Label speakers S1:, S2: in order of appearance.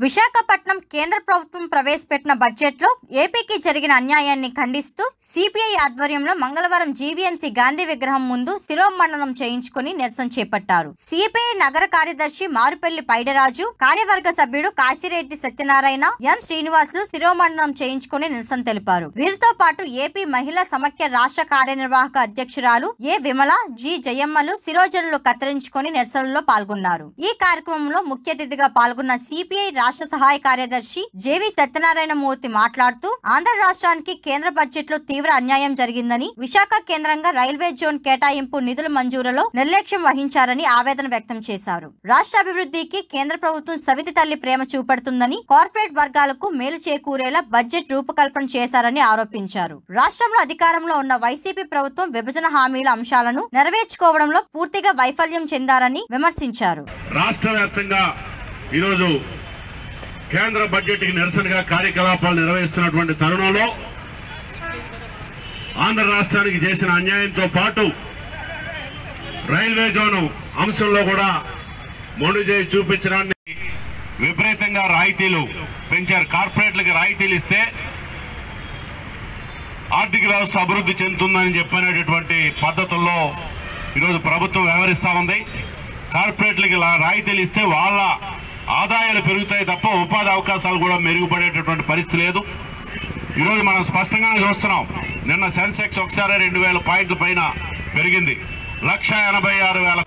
S1: విశాఖపట్నం కేంద్ర ప్రభుత్వం ప్రవేశపెట్టిన బడ్జెట్లో ఏపీకి జరిగిన అన్యాయాన్ని ఖండిస్తూ సిపిఐ ఆధ్వర్యంలో మంగళవారం జీవీఎంసీ గాంధీ విగ్రహం ముందు శిరోమండనం చేయించుకుని నిరసన చేపట్టారు. సిపిఐ నగర కార్యదర్శి మారుపల్లి పైడరాజు కార్యవర్గ సభ్యుడు కాశిరెడ్డి సత్యనారాయణ ఎం శ్రీనివాసులు శిరోమండనం చేయించుకుని నిరసన తెలిపారు. వీరితో పాటు ఏపీ మహిళా సమాఖ్య రాష్ట్ర కార్యనిర్వాహక అధ్యక్షురాలు ఏ విమల జి జయమ్మలు శిరోజనులు కత్తిరించుకుని నిరసనలో పాల్గొన్నారు. ఈ కార్యక్రమంలో ముఖ్య అతిథిగా పాల్గొన్న సిపిఐ రాష్ట్ర సహాయ కార్యదర్శి జేవి సత్యనారాయణ మూర్తి మాట్లాడుతూ ఆంధ్ర రాష్ట్రానికి కేంద్ర బడ్జెట్లో తీవ్ర అన్యాయం జరిగిందని విశాఖ కేంద్రంగా రైల్వే జోన్ కేటాయింపు నిధుల మంజూరులో నిర్లక్ష్యం వహించారని ఆవేదన వ్యక్తం చేశారు. రాష్ట్ర అభివృద్ధికి కేంద్ర ప్రభుత్వం సవితి తల్లి ప్రేమ చూపెడుతుందని కార్పొరేట్ వర్గాలకు మేలు చేకూరేలా బడ్జెట్ రూపకల్పన చేశారని ఆరోపించారు. రాష్ట్రంలో అధికారంలో ఉన్న వైసీపీ ప్రభుత్వం విభజన హామీల అంశాలను నెరవేర్చుకోవడంలో పూర్తిగా వైఫల్యం చెందారని విమర్శించారు.
S2: రాష్ట్ర వ్యాప్తంగా ఈరోజు కేంద్ర బడ్జెట్కి నిరసనగా కార్యకలాపాలు నిర్వహిస్తున్నటువంటి తరుణంలో ఆంధ్ర రాష్ట్రానికి చేసిన అన్యాయంతో పాటు రైల్వే జోను అంశంలో కూడా మొండి చేయి చూపించడాన్ని విపరీతంగా రాయితీలు పెంచారు. కార్పొరేట్లకి రాయితీలు ఇస్తే ఆర్థిక వ్యవస్థ అభివృద్ధి చెందుతుందని చెప్పినటువంటి పద్ధతుల్లో ఈరోజు ప్రభుత్వం వ్యవహరిస్తూ ఉంది. కార్పొరేట్లకి రాయితీలు ఇస్తే వాళ్ళ ఆదాయాలు పెరుగుతాయి తప్ప ఉపాధి అవకాశాలు కూడా మెరుగుపడేటటువంటి పరిస్థితి లేదు. ఈరోజు మనం స్పష్టంగానే చూస్తున్నాం. నిన్న సెన్సెక్స్ ఒకసారి రెండు వేల పాయింట్ల పైన పెరిగింది. లక్ష ఎనభై ఆరు వేల